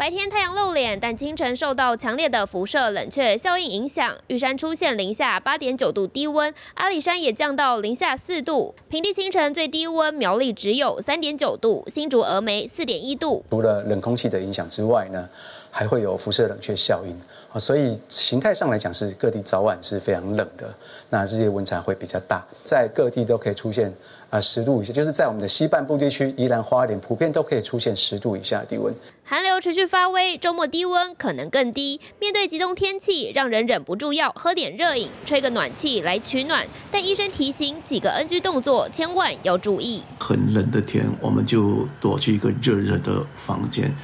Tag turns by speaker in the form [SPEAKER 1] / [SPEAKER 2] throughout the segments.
[SPEAKER 1] 白天太阳露脸，但清晨受到强烈的辐射冷却效应影响，玉山出现零下八点九度低温，阿里山也降到零下四度。平地清晨最低温，苗栗只有三点九度，新竹峨眉四点一度。
[SPEAKER 2] 除了冷空气的影响之外呢，还会有辐射冷却效应啊，所以形态上来讲是各地早晚是非常冷的，那这些温差会比较大，在各地都可以出现啊十度以下，就是在我们的西半部地区，宜兰花莲普遍都可以出现十度以下的低温。
[SPEAKER 1] 寒流持续发威，周末低温可能更低。面对极冻天气，让人忍不住要喝点热饮，吹个暖气来取暖。但医生提醒，几个 NG 动作千万要注意。
[SPEAKER 3] 很冷的天，我们就躲去一个热热的房间，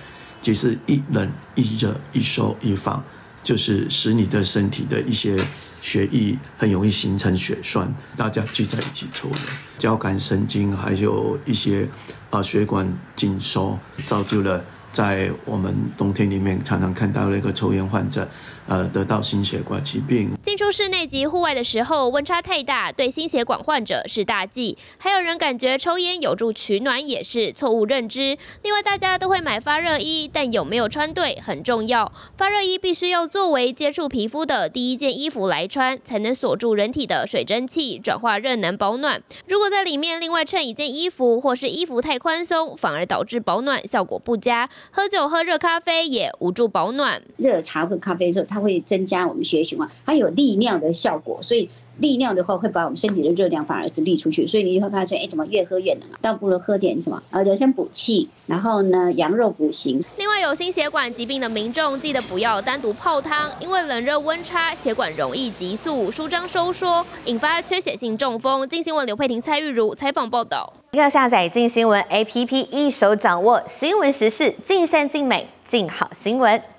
[SPEAKER 3] 其实一冷一热一收一放，就是使你的身体的一些血液很容易形成血栓，大家聚在一起抽的交感神经，还有一些啊血管紧缩，造就了。在我们冬天里面，常常看到那个抽烟患者，呃，得到心血管疾病。
[SPEAKER 1] 进出室内及户外的时候，温差太大，对心血管患者是大忌。还有人感觉抽烟有助取暖，也是错误认知。另外，大家都会买发热衣，但有没有穿对很重要。发热衣必须要作为接触皮肤的第一件衣服来穿，才能锁住人体的水蒸气，转化热能保暖。如果在里面另外衬一件衣服，或是衣服太宽松，反而导致保暖效果不佳。喝酒喝热咖啡也无助保暖。
[SPEAKER 4] 热茶和咖啡的时候，它会增加我们血液循环，它有利尿的效果，所以。利尿的话，会把我们身体的热量反而是利出去，所以你会发现，哎，怎么越喝越冷啊？倒不如喝点什么，呃，人参补气，然后呢，羊肉补形。
[SPEAKER 1] 另外，有心血管疾病的民众，记得不要单独泡汤，因为冷热温差，血管容易急速舒张收缩，引发缺血性中风。金新闻刘佩婷、蔡玉如采访报道。
[SPEAKER 5] 要下载金新闻 APP，一手掌握新闻时事，尽善尽美，尽好新闻。